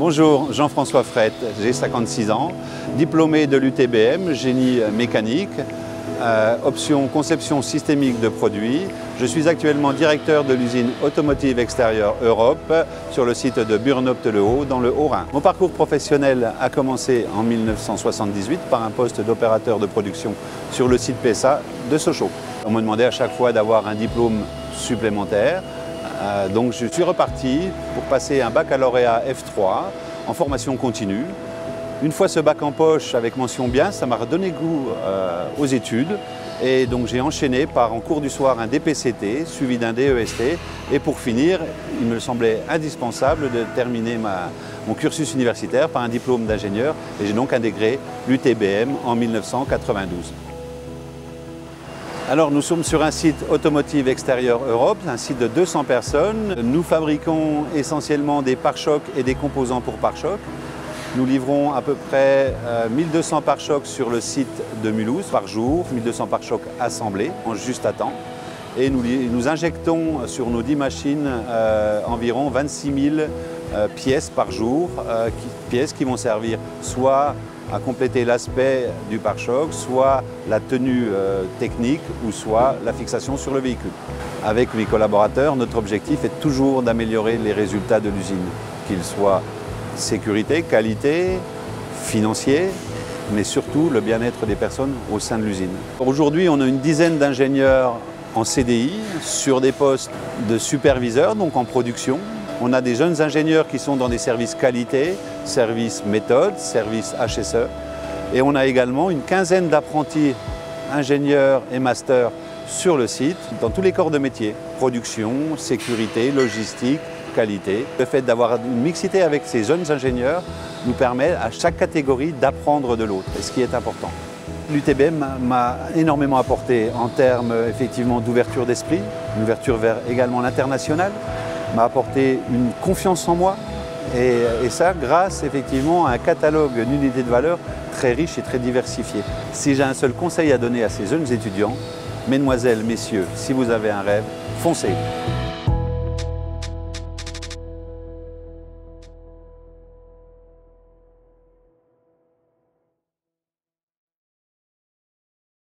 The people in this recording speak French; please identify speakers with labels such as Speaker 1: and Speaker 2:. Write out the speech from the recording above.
Speaker 1: Bonjour, Jean-François Frette, j'ai 56 ans, diplômé de l'UTBM, génie mécanique, euh, option conception systémique de produits. Je suis actuellement directeur de l'usine automotive extérieure Europe sur le site de Burnopte-le-Haut dans le Haut-Rhin. Mon parcours professionnel a commencé en 1978 par un poste d'opérateur de production sur le site PSA de Sochaux. On me demandait à chaque fois d'avoir un diplôme supplémentaire euh, donc je suis reparti pour passer un baccalauréat F3 en formation continue. Une fois ce bac en poche avec mention bien, ça m'a redonné goût euh, aux études. Et donc j'ai enchaîné par en cours du soir un DPCT suivi d'un DEST. Et pour finir, il me semblait indispensable de terminer mon cursus universitaire par un diplôme d'ingénieur. Et j'ai donc intégré l'UTBM en 1992. Alors nous sommes sur un site automotive extérieur Europe, un site de 200 personnes. Nous fabriquons essentiellement des pare-chocs et des composants pour pare-chocs. Nous livrons à peu près 1200 euh, pare-chocs sur le site de Mulhouse par jour, 1200 pare-chocs assemblés en juste à temps. Et nous, injectons sur nos 10 machines euh, environ 26 000 euh, pièces par jour, pièces qui vont servir soit à compléter l'aspect du pare-choc, soit la tenue euh, technique ou soit la fixation sur le véhicule. Avec mes collaborateurs, notre objectif est toujours d'améliorer les résultats de l'usine, qu'ils soient sécurité, qualité, financier, mais surtout le bien-être des personnes au sein de l'usine. Aujourd'hui, on a une dizaine d'ingénieurs en CDI sur des postes de superviseurs, donc en production, on a des jeunes ingénieurs qui sont dans des services qualité, services méthode, services HSE. Et on a également une quinzaine d'apprentis ingénieurs et masters sur le site, dans tous les corps de métier. Production, sécurité, logistique, qualité. Le fait d'avoir une mixité avec ces jeunes ingénieurs nous permet à chaque catégorie d'apprendre de l'autre, ce qui est important. L'UTBM m'a énormément apporté en termes effectivement d'ouverture d'esprit, une ouverture vers également l'international, m'a apporté une confiance en moi. Et, ça, grâce effectivement à un catalogue d'unités de valeur très riche et très diversifié. Si j'ai un seul conseil à donner à ces jeunes étudiants, mesdemoiselles, messieurs, si vous avez un rêve, foncez.